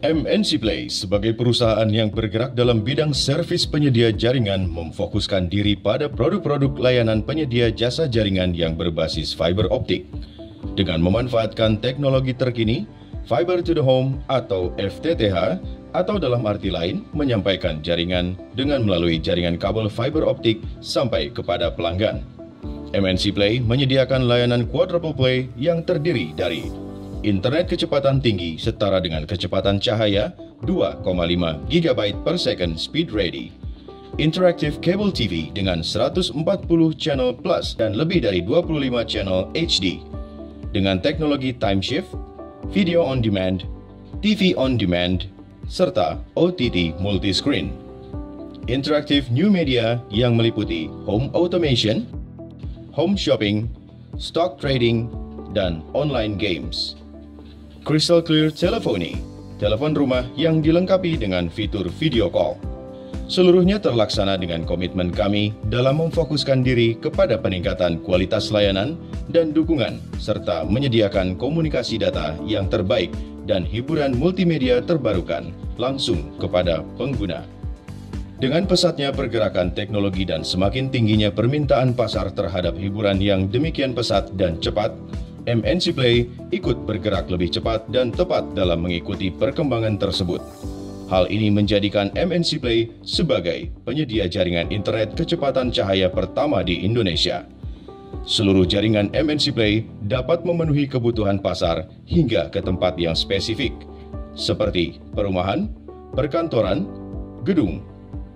MNC Play sebagai perusahaan yang bergerak dalam bidang servis penyedia jaringan memfokuskan diri pada produk-produk layanan penyedia jasa jaringan yang berbasis fiber optik. Dengan memanfaatkan teknologi terkini, Fiber to the Home atau FTTH atau dalam arti lain menyampaikan jaringan dengan melalui jaringan kabel fiber optik sampai kepada pelanggan. MNC Play menyediakan layanan quadruple play yang terdiri dari internet kecepatan tinggi setara dengan kecepatan cahaya 2,5 GB per second speed ready. Interactive Cable TV dengan 140 channel plus dan lebih dari 25 channel HD. Dengan teknologi time shift, video on demand, TV on demand, serta OTT multi-screen. Interactive new media yang meliputi home automation, home shopping, stock trading, dan online games. Crystal Clear Telephony, telepon rumah yang dilengkapi dengan fitur video call. Seluruhnya terlaksana dengan komitmen kami dalam memfokuskan diri kepada peningkatan kualitas layanan dan dukungan serta menyediakan komunikasi data yang terbaik dan hiburan multimedia terbarukan langsung kepada pengguna. Dengan pesatnya pergerakan teknologi dan semakin tingginya permintaan pasar terhadap hiburan yang demikian pesat dan cepat, MNC Play ikut bergerak lebih cepat dan tepat dalam mengikuti perkembangan tersebut. Hal ini menjadikan MNC Play sebagai penyedia jaringan internet kecepatan cahaya pertama di Indonesia. Seluruh jaringan MNC Play dapat memenuhi kebutuhan pasar hingga ke tempat yang spesifik, seperti perumahan, perkantoran, gedung,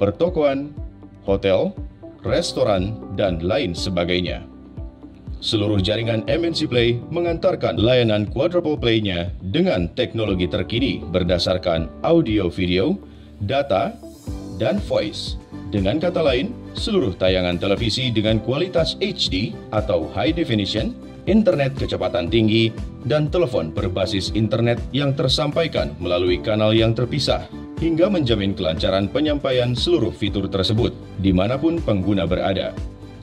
pertokoan, hotel, restoran, dan lain sebagainya seluruh jaringan MNC Play mengantarkan layanan quadruple play-nya dengan teknologi terkini berdasarkan audio video, data, dan voice. Dengan kata lain, seluruh tayangan televisi dengan kualitas HD atau High Definition, internet kecepatan tinggi, dan telepon berbasis internet yang tersampaikan melalui kanal yang terpisah hingga menjamin kelancaran penyampaian seluruh fitur tersebut di mana pun pengguna berada.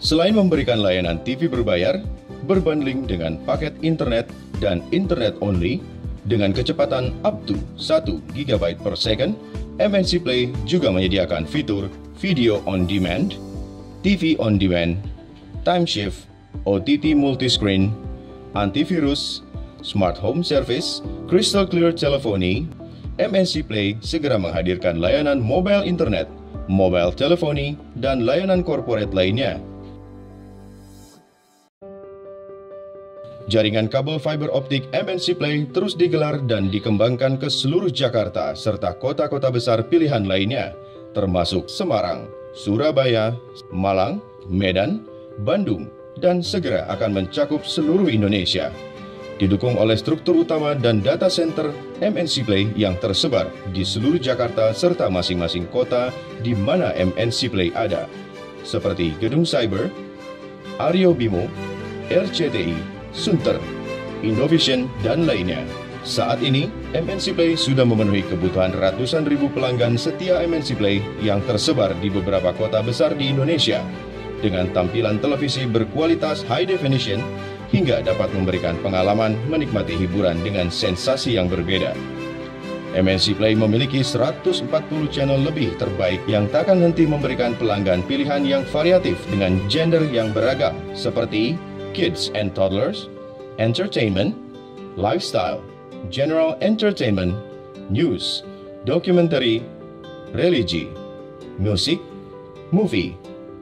Selain memberikan layanan TV berbayar, berbanding dengan paket internet dan internet only dengan kecepatan up to 1 GB per second, MNC Play juga menyediakan fitur video on demand, TV on demand, time shift, OTT multiscreen, antivirus, smart home service, crystal clear telephony, MNC Play segera menghadirkan layanan mobile internet, mobile telephony, dan layanan corporate lainnya Jaringan kabel fiber optik MNC Play terus digelar dan dikembangkan ke seluruh Jakarta serta kota-kota besar pilihan lainnya, termasuk Semarang, Surabaya, Malang, Medan, Bandung, dan segera akan mencakup seluruh Indonesia. Didukung oleh struktur utama dan data center MNC Play yang tersebar di seluruh Jakarta serta masing-masing kota di mana MNC Play ada, seperti Gedung Cyber, Aryo Bimo, RCTI, Sunter, Indovision, dan lainnya. Saat ini, MNC Play sudah memenuhi kebutuhan ratusan ribu pelanggan setia MNC Play yang tersebar di beberapa kota besar di Indonesia dengan tampilan televisi berkualitas high definition hingga dapat memberikan pengalaman menikmati hiburan dengan sensasi yang berbeda. MNC Play memiliki 140 channel lebih terbaik yang tak akan henti memberikan pelanggan pilihan yang variatif dengan gender yang beragam seperti kids and toddlers, entertainment, lifestyle, general entertainment, news, documentary, religi, musik, movie,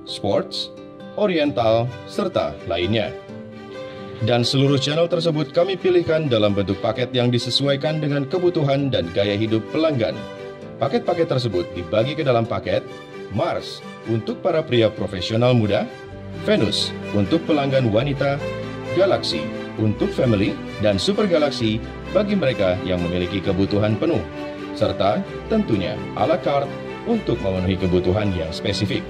sports, oriental, serta lainnya. Dan seluruh channel tersebut kami pilihkan dalam bentuk paket yang disesuaikan dengan kebutuhan dan gaya hidup pelanggan. Paket-paket tersebut dibagi ke dalam paket Mars untuk para pria profesional muda, Venus untuk pelanggan wanita, Galaxy untuk family, dan Super Galaxy bagi mereka yang memiliki kebutuhan penuh, serta tentunya a la carte untuk memenuhi kebutuhan yang spesifik.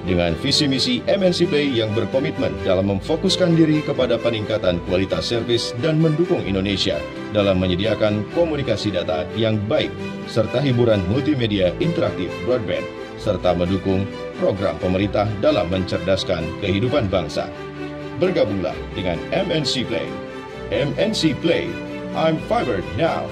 Dengan visi misi MNC Play yang berkomitmen dalam memfokuskan diri kepada peningkatan kualitas servis dan mendukung Indonesia dalam menyediakan komunikasi data yang baik serta hiburan multimedia interaktif broadband serta mendukung program pemerintah dalam mencerdaskan kehidupan bangsa. Bergabunglah dengan MNC Play. MNC Play, I'm fibered now.